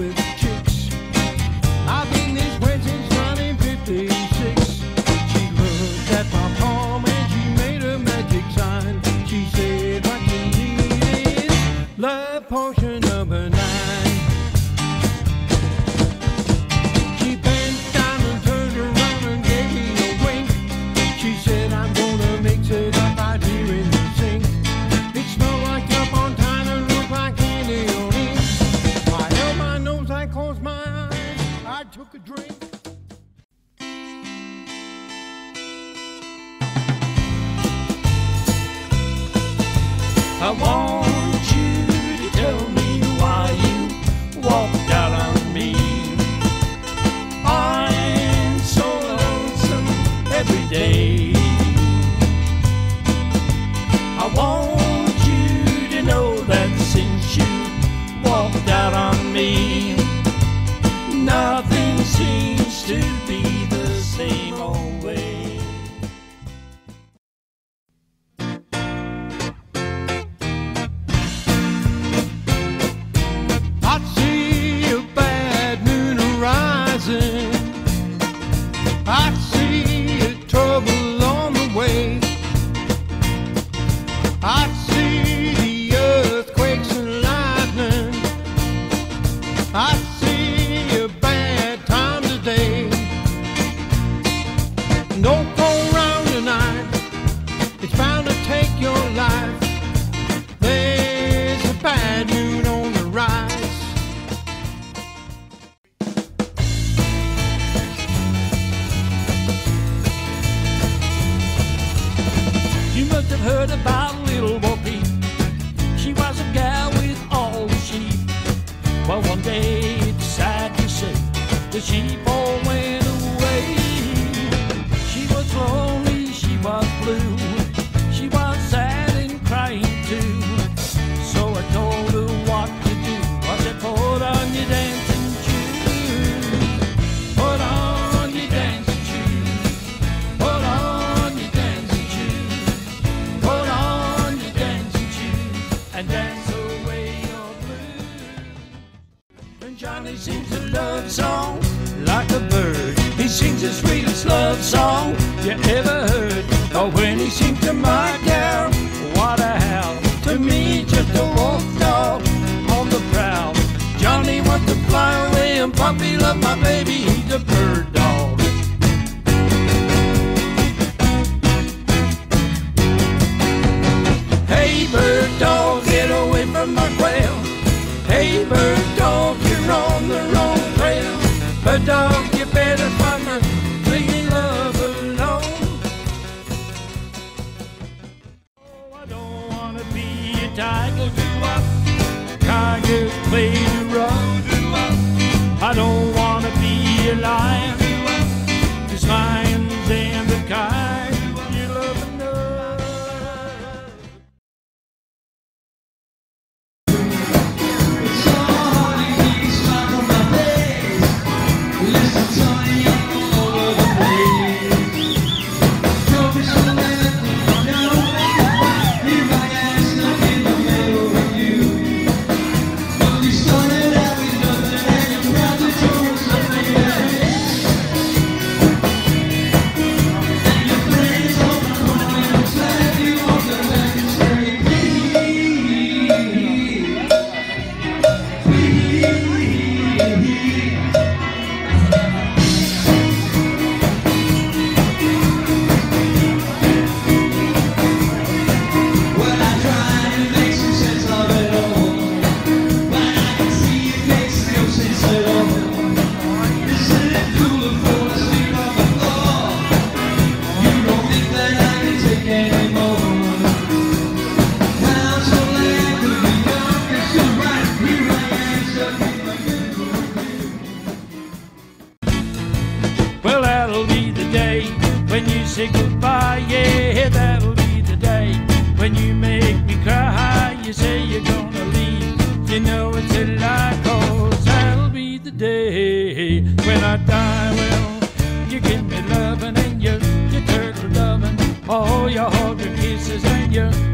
with I want bad moon on the rise. You must have heard about little Bo Peep. She was a gal with all the sheep. Well, one day it decided to say the sheep And Johnny sings a love song like a bird. He sings the sweetest love song you ever heard. Oh, when he sings to my gal, what a howl. To me, just a wolf dog on the prowl. Johnny wants to fly away and puppy love my baby. He's a bird dog. Hey bird dog, get away from my quail. Hey bird you better find love alone. Oh, I don't wanna be a tiger, I? Tigers play I? Don't wanna be a lion, lions when you say goodbye. Yeah, that'll be the day when you make me cry. You say you're gonna leave, you know it's a lie, cause that'll be the day when I die. Well, you give me loving and you, you turtle loving, all your hungry kisses and you.